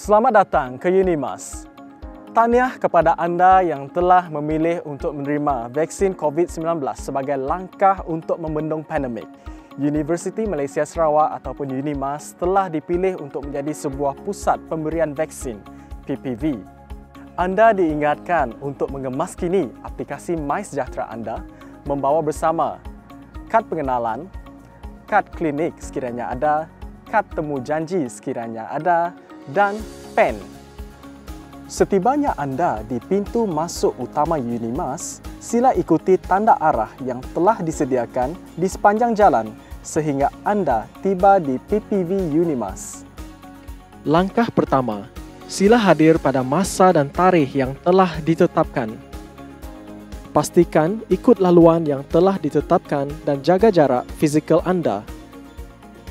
Selamat datang ke Unimas. Tahniah kepada anda yang telah memilih untuk menerima vaksin COVID-19 sebagai langkah untuk membendung pandemik. Universiti Malaysia Sarawak ataupun Unimas telah dipilih untuk menjadi sebuah pusat pemberian vaksin PPV. Anda diingatkan untuk mengemaskini aplikasi MySejahtera anda membawa bersama kad pengenalan, kad klinik sekiranya ada, kad temu janji sekiranya ada dan pen. Setibanya anda di pintu masuk utama Unimas, sila ikuti tanda arah yang telah disediakan di sepanjang jalan sehingga anda tiba di PPV Unimas. Langkah pertama, sila hadir pada masa dan tarikh yang telah ditetapkan. Pastikan ikut laluan yang telah ditetapkan dan jaga jarak fizikal anda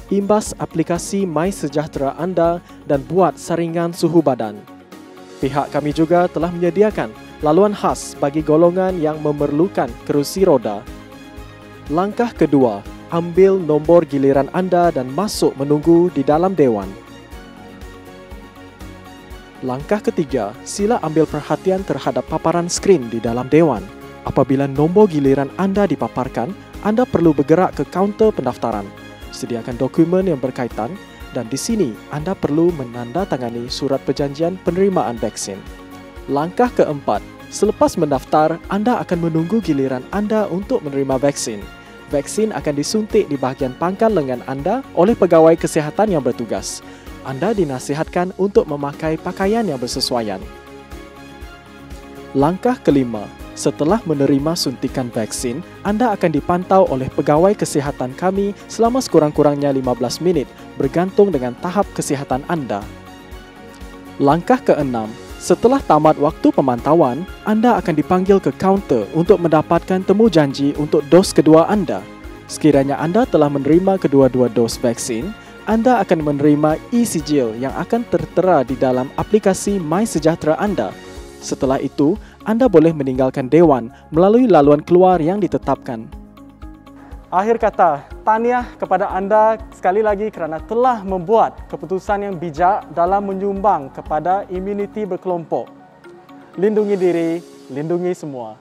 imbas aplikasi My Sejahtera anda dan buat saringan suhu badan. Pihak kami juga telah menyediakan laluan khas bagi golongan yang memerlukan kerusi roda. Langkah kedua, ambil nombor giliran anda dan masuk menunggu di dalam dewan. Langkah ketiga, sila ambil perhatian terhadap paparan skrin di dalam dewan. Apabila nombor giliran anda dipaparkan, anda perlu bergerak ke kaunter pendaftaran sediakan dokumen yang berkaitan dan di sini anda perlu menandatangani surat perjanjian penerimaan vaksin. Langkah keempat, selepas mendaftar, anda akan menunggu giliran anda untuk menerima vaksin. Vaksin akan disuntik di bahagian pangkal lengan anda oleh pegawai kesihatan yang bertugas. Anda dinasihatkan untuk memakai pakaian yang bersesuaian. Langkah kelima, Setelah menerima suntikan vaksin, anda akan dipantau oleh pegawai kesihatan kami selama sekurang-kurangnya 15 minit bergantung dengan tahap kesihatan anda. Langkah keenam, setelah tamat waktu pemantauan, anda akan dipanggil ke kaunter untuk mendapatkan temu janji untuk dos kedua anda. Sekiranya anda telah menerima kedua-dua dos vaksin, anda akan menerima e-sijil yang akan tertera di dalam aplikasi MySejahtera anda. Setelah itu, anda boleh meninggalkan dewan melalui laluan keluar yang ditetapkan. Akhir kata, tahniah kepada anda sekali lagi kerana telah membuat keputusan yang bijak dalam menyumbang kepada imuniti berkelompok. Lindungi diri, lindungi semua.